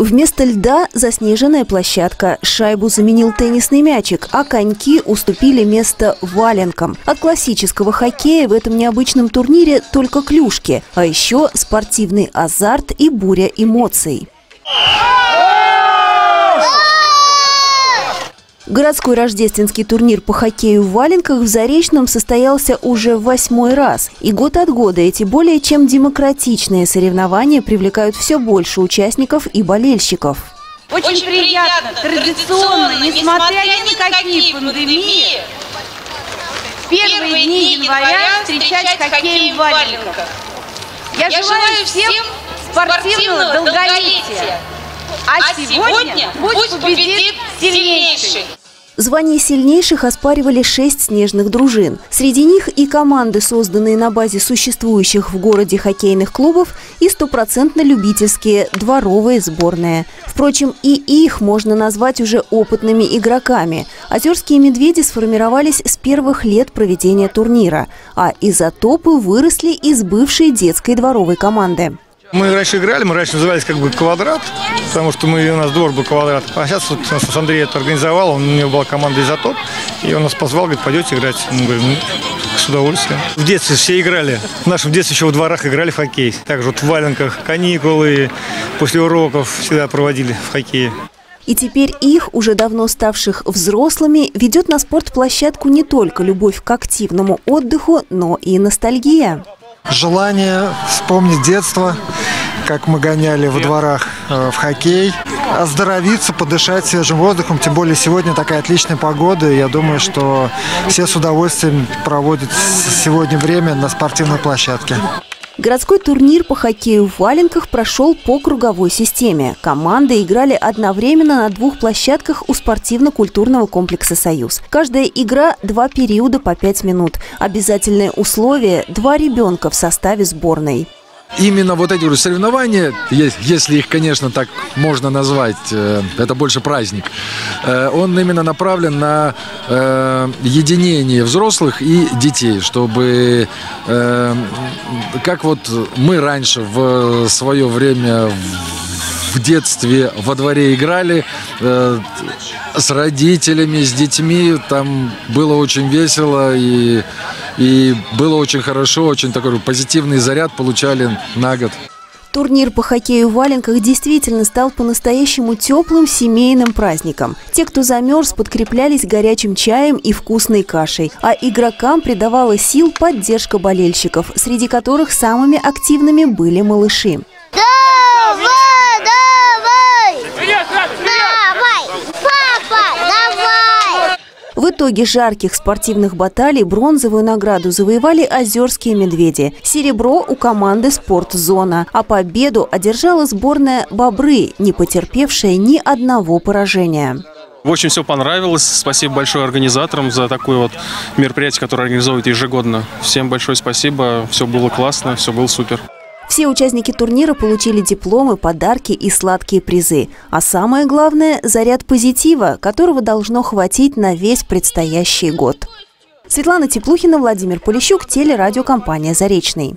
Вместо льда заснеженная площадка. Шайбу заменил теннисный мячик, а коньки уступили место валенкам. От классического хоккея в этом необычном турнире только клюшки, а еще спортивный азарт и буря эмоций. Городской рождественский турнир по хоккею в валенках в Заречном состоялся уже в восьмой раз. И год от года эти более чем демократичные соревнования привлекают все больше участников и болельщиков. Очень приятно, традиционно, несмотря ни на какие пандемии, первые дни января встречать хоккей в валенках. Я желаю всем спортивного долголетия. А сегодня пусть победит сильнейший. Звание сильнейших оспаривали шесть снежных дружин. Среди них и команды, созданные на базе существующих в городе хоккейных клубов, и стопроцентно любительские дворовые сборные. Впрочем, и их можно назвать уже опытными игроками. Озерские медведи сформировались с первых лет проведения турнира, а изотопы выросли из бывшей детской дворовой команды. Мы раньше играли, мы раньше назывались как бы «Квадрат», потому что мы, у нас двор был «Квадрат». А сейчас вот нас Андрей это организовал, он, у него была команда «Изотоп», и он нас позвал, говорит, пойдете играть. Мы говорим, ну, с удовольствием. В детстве все играли. В нашем детстве еще во дворах играли в хоккей. Также вот в валенках, каникулы, после уроков всегда проводили в хоккее. И теперь их, уже давно ставших взрослыми, ведет на спортплощадку не только любовь к активному отдыху, но и ностальгия желание вспомнить детство, как мы гоняли во дворах э, в хоккей, оздоровиться, подышать свежим воздухом. Тем более сегодня такая отличная погода. Я думаю, что все с удовольствием проводят сегодня время на спортивной площадке. Городской турнир по хоккею в валенках прошел по круговой системе. Команды играли одновременно на двух площадках у спортивно-культурного комплекса «Союз». Каждая игра – два периода по пять минут. Обязательное условие – два ребенка в составе сборной именно вот эти соревнования, если их, конечно, так можно назвать, э, это больше праздник, э, он именно направлен на э, единение взрослых и детей, чтобы как вот мы раньше в свое время в детстве во дворе играли с родителями, с детьми, там было очень весело и и было очень хорошо, очень такой позитивный заряд получали на год. Турнир по хоккею в валенках действительно стал по-настоящему теплым семейным праздником. Те, кто замерз, подкреплялись горячим чаем и вкусной кашей, а игрокам придавала сил поддержка болельщиков, среди которых самыми активными были малыши. В итоге жарких спортивных баталий бронзовую награду завоевали озерские медведи. Серебро у команды «Спортзона», а победу одержала сборная «Бобры», не потерпевшая ни одного поражения. Очень все понравилось. Спасибо большое организаторам за такое вот мероприятие, которое организовывают ежегодно. Всем большое спасибо. Все было классно, все было супер. Все участники турнира получили дипломы, подарки и сладкие призы. А самое главное – заряд позитива, которого должно хватить на весь предстоящий год. Светлана Теплухина, Владимир Полищук, телерадиокомпания «Заречный».